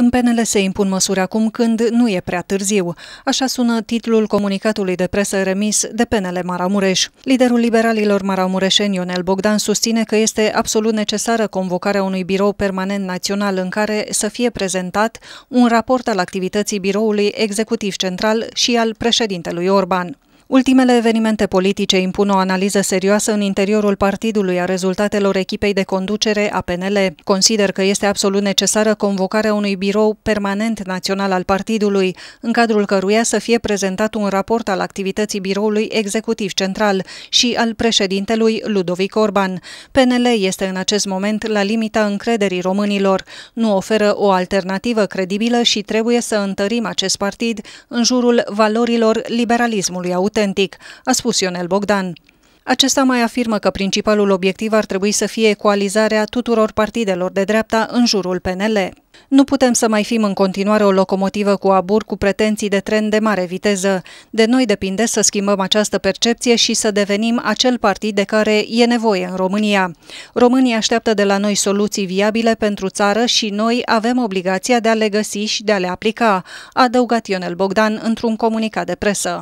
În PNL se impun măsuri acum când nu e prea târziu. Așa sună titlul comunicatului de presă remis de PNL Maramureș. Liderul liberalilor maramureșeni Ionel Bogdan susține că este absolut necesară convocarea unui birou permanent național în care să fie prezentat un raport al activității biroului executiv central și al președintelui Orban. Ultimele evenimente politice impun o analiză serioasă în interiorul partidului a rezultatelor echipei de conducere a PNL. Consider că este absolut necesară convocarea unui birou permanent național al partidului, în cadrul căruia să fie prezentat un raport al activității biroului executiv central și al președintelui Ludovic Orban. PNL este în acest moment la limita încrederii românilor. Nu oferă o alternativă credibilă și trebuie să întărim acest partid în jurul valorilor liberalismului autentic autentic, a spus Ionel Bogdan. Acesta mai afirmă că principalul obiectiv ar trebui să fie ecualizarea tuturor partidelor de dreapta în jurul PNL. Nu putem să mai fim în continuare o locomotivă cu abur cu pretenții de tren de mare viteză. De noi depinde să schimbăm această percepție și să devenim acel partid de care e nevoie în România. România așteaptă de la noi soluții viabile pentru țară și noi avem obligația de a le găsi și de a le aplica, a adăugat Ionel Bogdan într-un comunicat de presă.